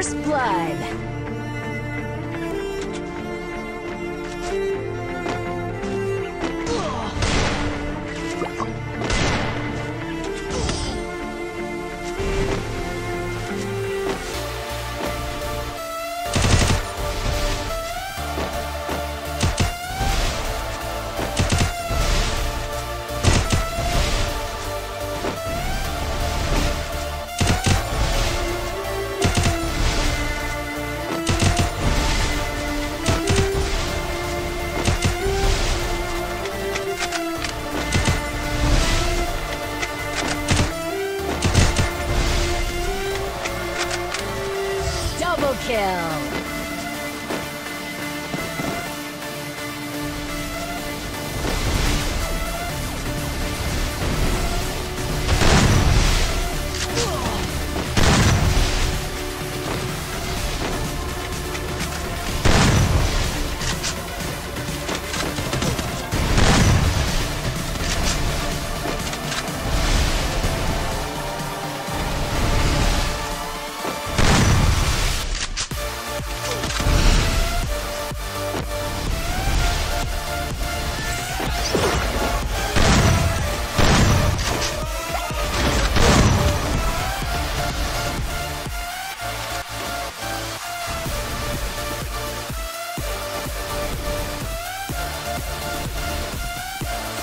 First Blood.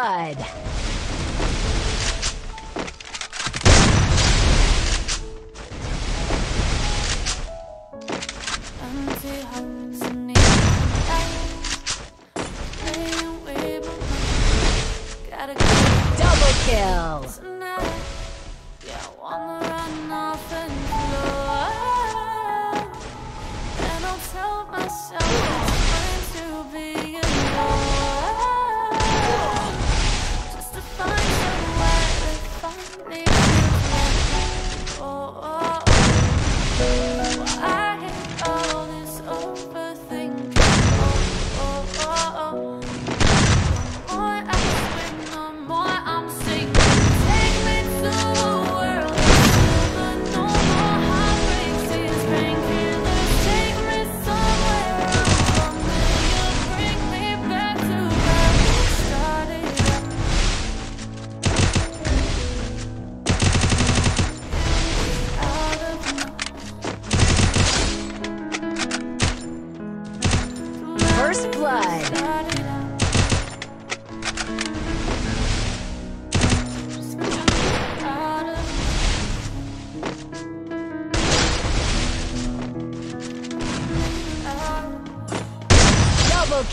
Blood.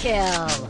Kill.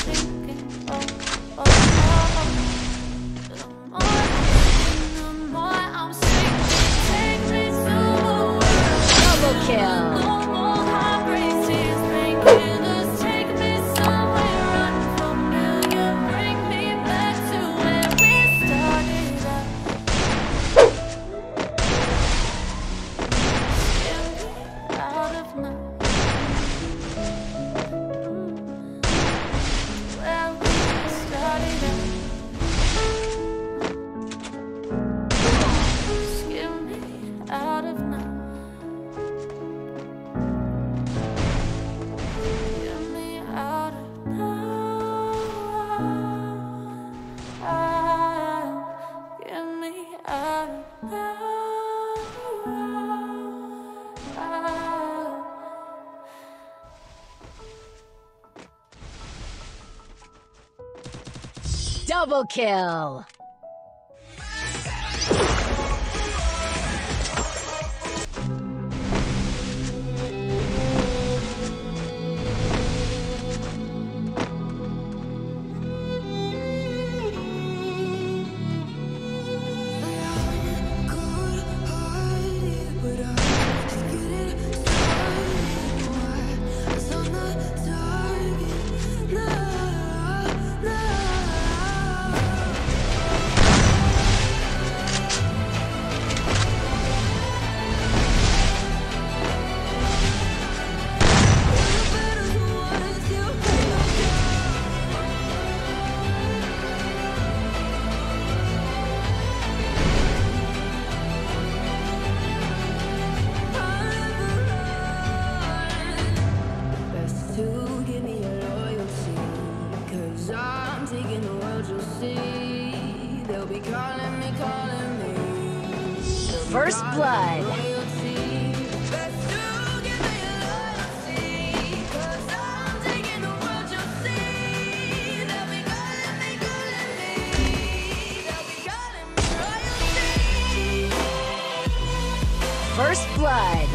Overthinking. Oh, Double kill. Royalty. First blood.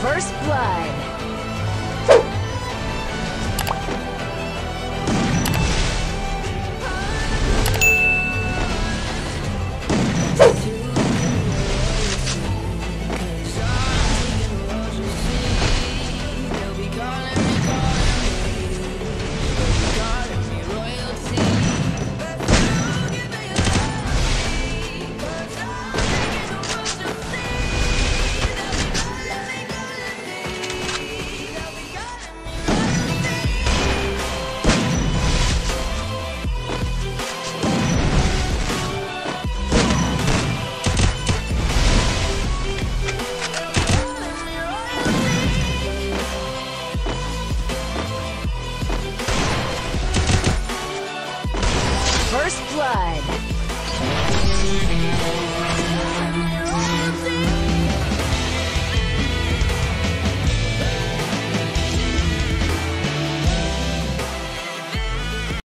First Blood.